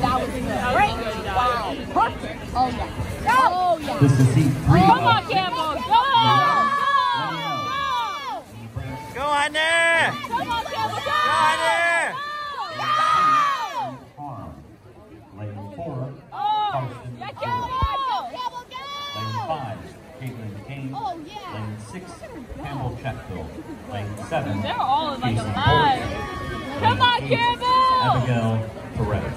That was great. Wow. Perfect. Oh, yeah. Oh, yeah. This is seat three. Come on, Campbell. Go Lane, oh, yeah. Lane 6, Campbell Checkville, Lane 7, They're all in like a line. Come on, eight, Campbell! Abigail Perez.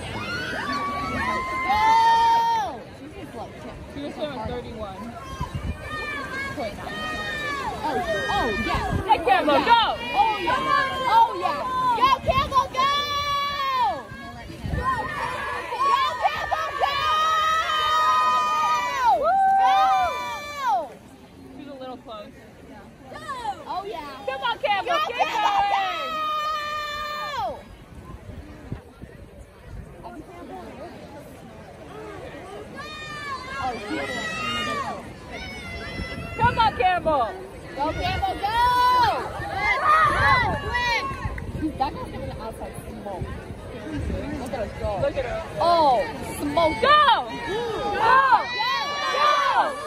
Go! She just loved him. She just hit 31. Oh, oh, yeah. Hey, Campbell, oh, yeah. go! Oh, yeah. Come on, Campbell. Go, Campbell, go! Go, quick! That guy's giving the outside smoke. Look at her go. Look at her. Oh, smoke. Go! Go! Go! Go!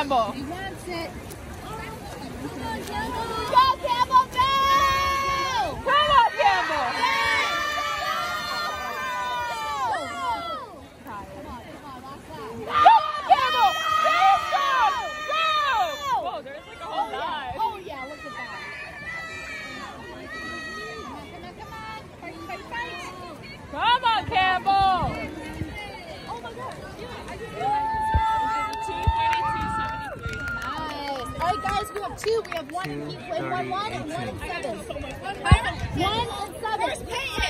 scramble. He wants it. Two. We have one in one, one, and one in seven. One and seven.